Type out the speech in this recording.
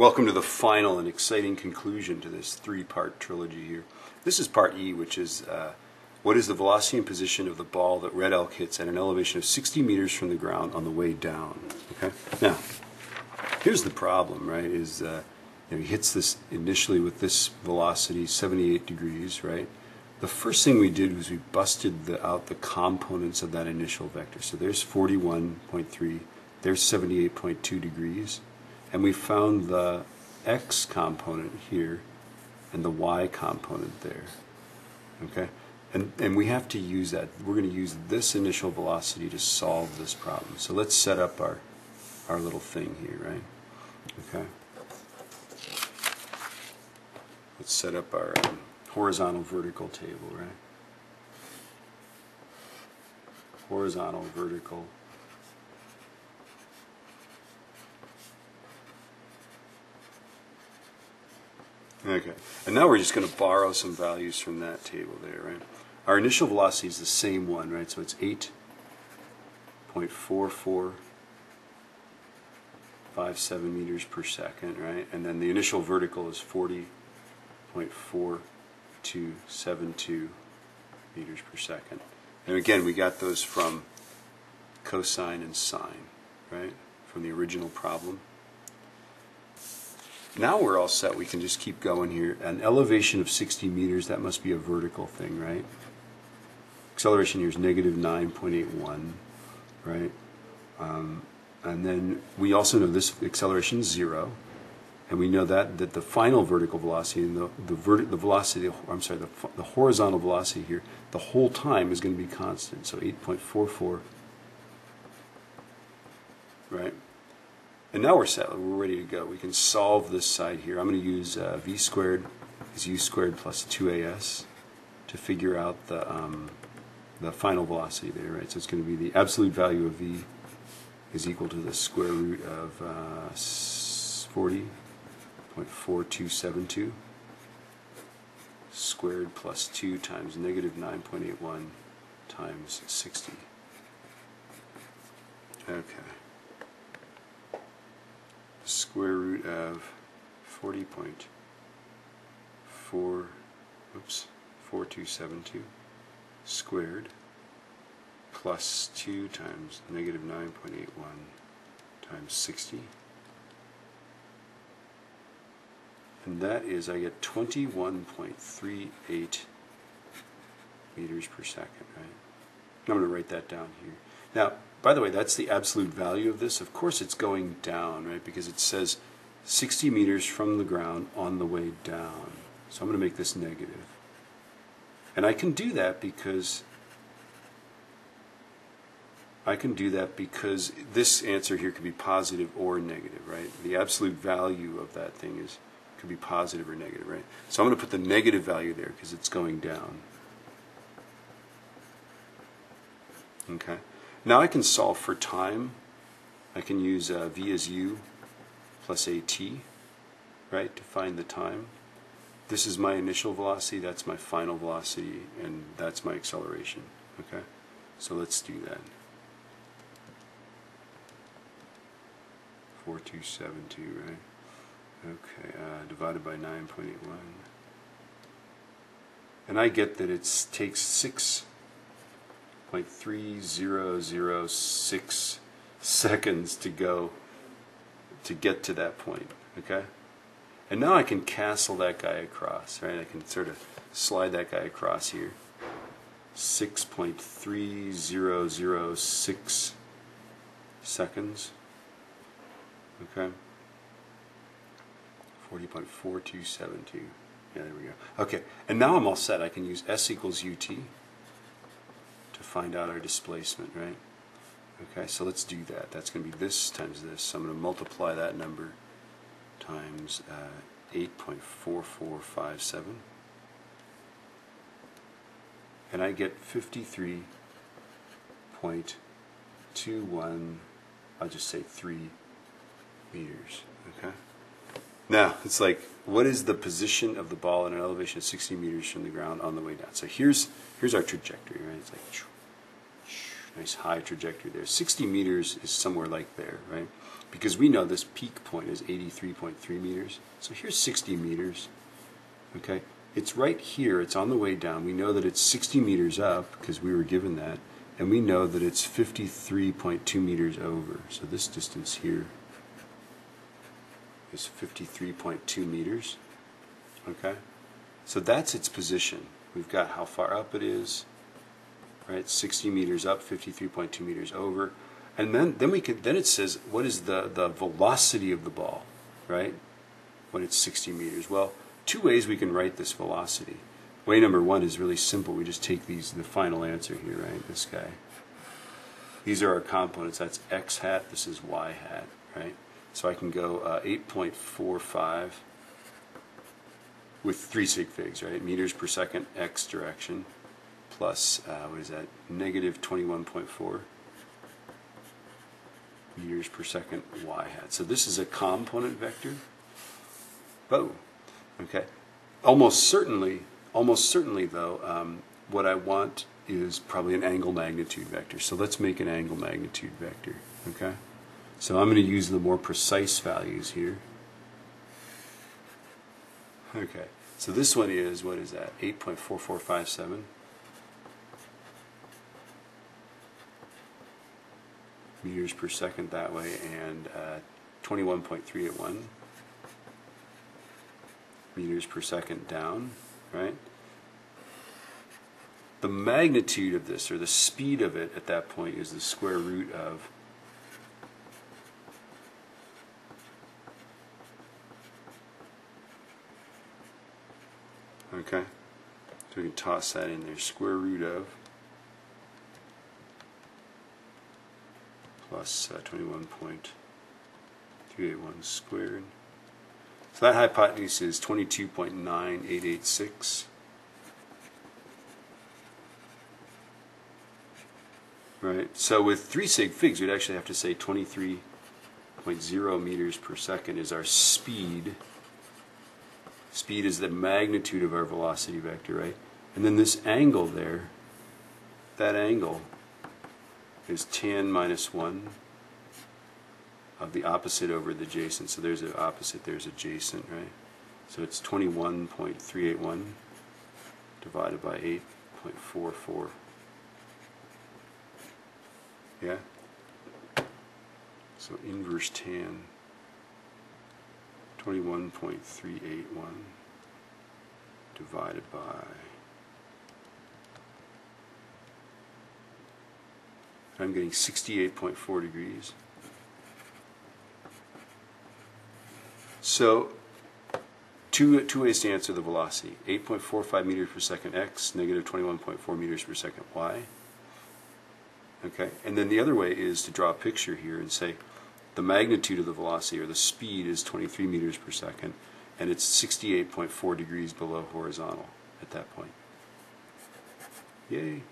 Welcome to the final and exciting conclusion to this three-part trilogy here. This is part E, which is uh, what is the velocity and position of the ball that Red Elk hits at an elevation of 60 meters from the ground on the way down. Okay. Now, here's the problem, right? Is uh, you know, he hits this initially with this velocity, 78 degrees, right? The first thing we did was we busted the, out the components of that initial vector. So there's 41.3, there's 78.2 degrees, and we found the x component here and the y component there. Okay? And, and we have to use that. We're going to use this initial velocity to solve this problem. So let's set up our, our little thing here, right? Okay. Let's set up our um, horizontal vertical table, right? Horizontal vertical. Okay, and now we're just going to borrow some values from that table there, right? Our initial velocity is the same one, right? So it's 8.4457 meters per second, right? And then the initial vertical is 40.4272 meters per second. And again, we got those from cosine and sine, right? From the original problem. Now we're all set. We can just keep going here. An elevation of 60 meters, that must be a vertical thing, right? Acceleration here is negative 9.81, right? Um, and then we also know this acceleration is zero. And we know that, that the final vertical velocity and the, the, verti the velocity, I'm sorry, the, the horizontal velocity here, the whole time is going to be constant. So 8.44, right? And now we're set. We're ready to go. We can solve this side here. I'm going to use uh, v squared is u squared plus 2as to figure out the um, the final velocity there, right? So it's going to be the absolute value of v is equal to the square root of uh, 40.4272 squared plus 2 times negative 9.81 times 60. Okay square root of 40.4, oops, 4272 squared plus 2 times negative 9.81 times 60. And that is, I get 21.38 meters per second, right? I'm going to write that down here. Now, by the way, that's the absolute value of this. Of course, it's going down, right? Because it says 60 meters from the ground on the way down. So I'm going to make this negative. And I can do that because I can do that because this answer here could be positive or negative, right? The absolute value of that thing is could be positive or negative, right? So I'm going to put the negative value there because it's going down. Okay. Now I can solve for time. I can use uh, v as u plus at, right, to find the time. This is my initial velocity, that's my final velocity, and that's my acceleration. Okay, so let's do that. 4272, right? Okay, uh, divided by 9.81. And I get that it takes 6 0.3006 seconds to go to get to that point, okay? And now I can castle that guy across, right? I can sort of slide that guy across here. 6.3006 seconds, okay? 40.4272. Yeah, there we go. Okay, and now I'm all set. I can use S equals UT to find out our displacement, right? Okay, so let's do that. That's going to be this times this. So I'm going to multiply that number times uh, 8.4457. And I get 53.21, I'll just say 3 meters. Okay? Now, it's like, what is the position of the ball at an elevation of 60 meters from the ground on the way down? So here's, here's our trajectory, right? It's like nice high trajectory there. 60 meters is somewhere like there, right? because we know this peak point is 83.3 meters. So here's 60 meters. Okay, it's right here. It's on the way down. We know that it's 60 meters up because we were given that, and we know that it's 53.2 meters over. So this distance here is 53.2 meters. Okay, so that's its position. We've got how far up it is, right? 60 meters up, 53.2 meters over. And then, then we can then it says what is the, the velocity of the ball, right? When it's 60 meters. Well, two ways we can write this velocity. Way number one is really simple. We just take these the final answer here, right? This guy. These are our components. That's x hat. This is y hat, right? So I can go uh, 8.45 with three sig figs, right? Meters per second x direction plus, uh, what is that, negative 21.4 meters per second y hat. So this is a component vector. Oh, okay. Almost certainly, almost certainly though, um, what I want is probably an angle magnitude vector. So let's make an angle magnitude vector, okay? So I'm going to use the more precise values here. Okay, so this one is, what is that, 8.4457? meters per second that way and uh, 21.381 meters per second down, right? The magnitude of this, or the speed of it at that point, is the square root of Okay, so we can toss that in there. Square root of plus uh, 21.381 squared. So that hypotenuse is 22.9886. Right, so with 3 sig figs, we'd actually have to say 23.0 meters per second is our speed. Speed is the magnitude of our velocity vector, right? And then this angle there, that angle is tan minus 1 of the opposite over the adjacent. So there's an opposite, there's adjacent, right? So it's 21.381 divided by 8.44. Yeah? So inverse tan 21.381 divided by I'm getting 68.4 degrees. So, two, two ways to answer the velocity. 8.45 meters per second x, negative 21.4 meters per second y. Okay, and then the other way is to draw a picture here and say the magnitude of the velocity or the speed is 23 meters per second and it's 68.4 degrees below horizontal at that point. Yay.